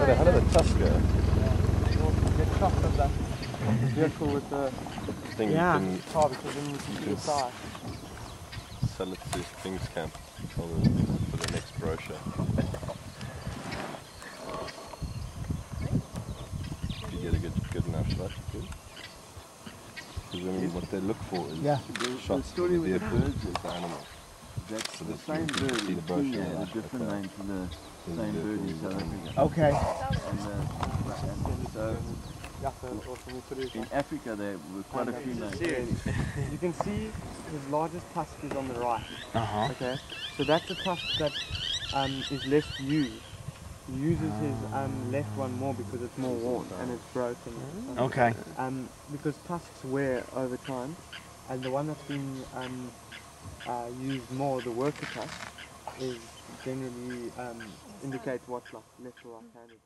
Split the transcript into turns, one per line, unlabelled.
Got a hell of a Tusker.
Get shot of that vehicle with the
Thing
yeah.
you can
car because then you can see the
sell it to Things Camp for the, for the next brochure. If you get a good, good enough shot, good. Because I mean, what they look for is
Yeah.
shots
the story with the birds
with the animal.
That's
So
the same bird in Kenya a different name to the same bird in South Africa.
Okay.
And, uh, and so
Yeah, so also we put it
in Africa there were quite a few names.
You can see his largest tusk is on the right.
Uh-huh.
Okay, so that's a tusk that um, is less used. He uses his um, left one more because it's more worn and it's broken.
Okay.
Um, because tusks wear over time, and the one that's been um, uh, used more, the worker tusk, is generally um, indicates what's like left or right-handed.